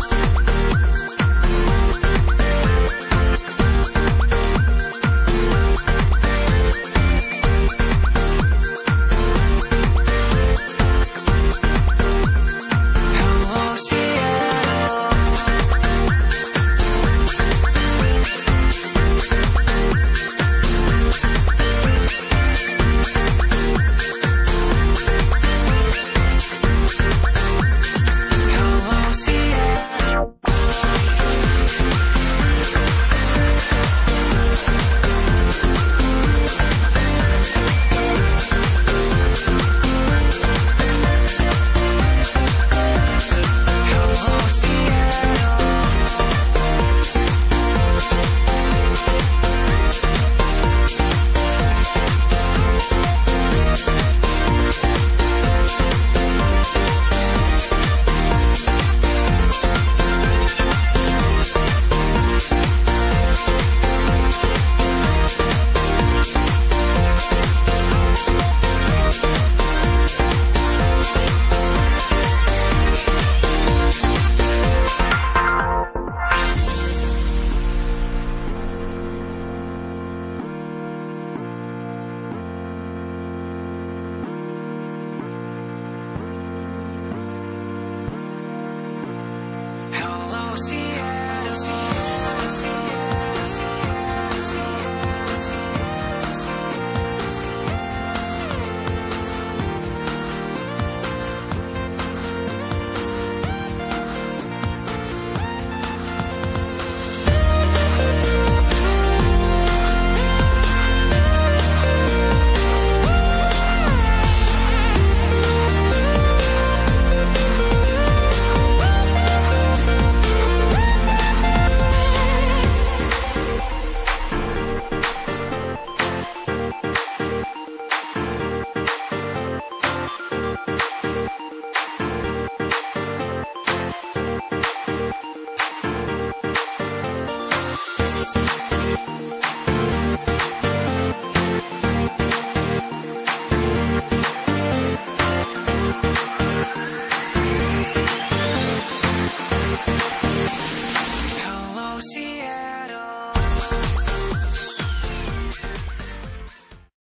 Hello, Hello, Seattle. Hello, Sierra.